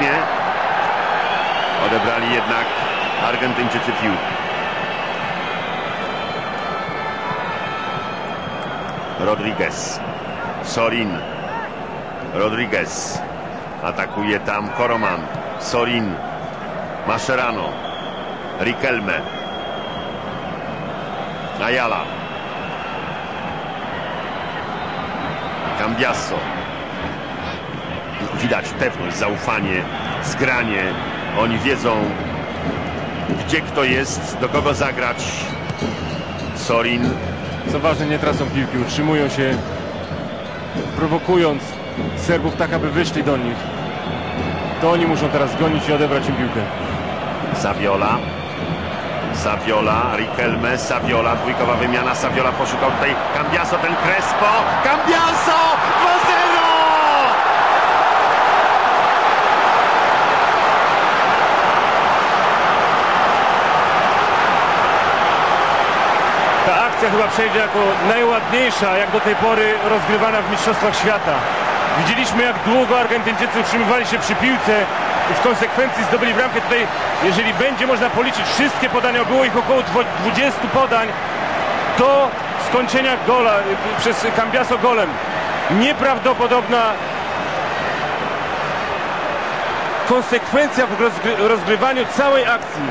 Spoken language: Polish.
niebezpiecznie. Odebrali jednak Argentyńczycy piłkę. Rodriguez. Sorin. Rodriguez. Atakuje tam Koroman. Sorin. Mascherano. Riquelme. Ayala. Cambiasso. Widać pewność, zaufanie, zgranie. Oni wiedzą, gdzie kto jest, do kogo zagrać. Sorin. Co ważne, nie tracą piłki, utrzymują się, prowokując Serbów tak, aby wyszli do nich. To oni muszą teraz gonić i odebrać im piłkę. Saviola. Saviola, Riquelme, Saviola, dwójkowa wymiana, Saviola poszukał tutaj Cambiaso, ten Crespo, Cambiaso, 2-0! Ta akcja chyba przejdzie jako najładniejsza, jak do tej pory rozgrywana w Mistrzostwach Świata. Widzieliśmy, jak długo Argentyńczycy utrzymywali się przy piłce i w konsekwencji zdobyli bramkę. Tutaj, jeżeli będzie można policzyć wszystkie podania, było ich około dwo- 20 podań, do skończenia gola y, przez Cambiaso golem. Nieprawdopodobna konsekwencja w rozgry- rozgrywaniu całej akcji.